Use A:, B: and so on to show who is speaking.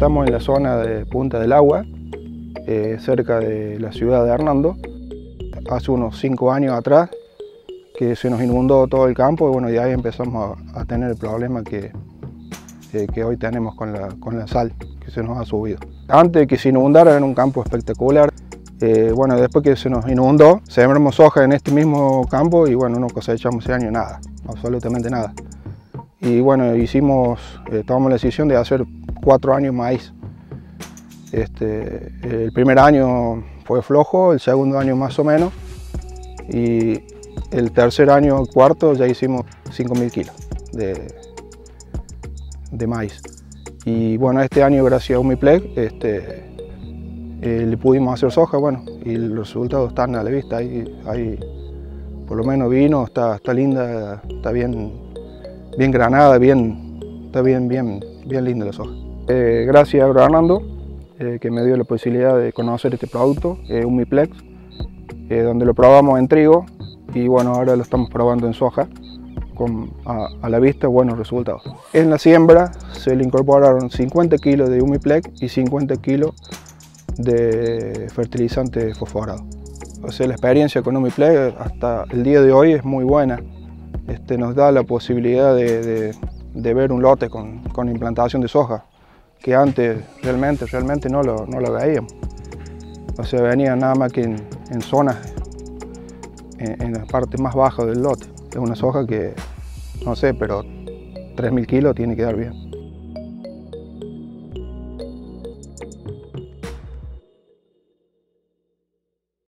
A: la zona de Punta del Agua, eh, cerca de la ciudad de Hernando. Hace unos cinco años atrás que se nos inundó todo el campo y bueno, de ahí empezamos a, tener el problema que, eh, que hoy tenemos con la, con la sal que se nos ha subido. Antes de que se inundara era un campo espectacular, eh, bueno, después que se nos inundó, sembramos soja en este mismo campo y bueno, no cosechamos ese año nada, absolutamente nada. Y bueno, hicimos, eh, tomamos la decisión de hacer cuatro años maíz. Este, el primer año fue flojo, el segundo año más o menos, y el tercer año, cuarto, ya hicimos 5.000 kilos de, de maíz. Y bueno, este año gracias a Umiplex, este, eh, le pudimos hacer soja, bueno, y los resultados están a la vista, hay, por lo menos vino, está, está linda, está bien, bien granada, bien, está bien, bien, bien linda la soja. Eh, gracias a Hernando, eh, que me dio la posibilidad de conocer este producto, un Miplex, donde lo probamos en trigo y bueno, ahora lo estamos probando en soja. Con, a, a, la vista buenos resultados. En la siembra se le incorporaron 50 kilos de Umiplex y 50 kilos de fertilizante fosforado. O sea, la experiencia con Umiplex hasta el día de hoy es muy buena. Este, nos da la posibilidad de, ver un lote con, implantación de soja, que antes realmente, realmente no lo, no lo veíamos. O sea, venía nada más que en, zonas, en, en, la parte más baja del lote. Es una soja que, no sé, pero 3.000 kilos tiene que dar bien.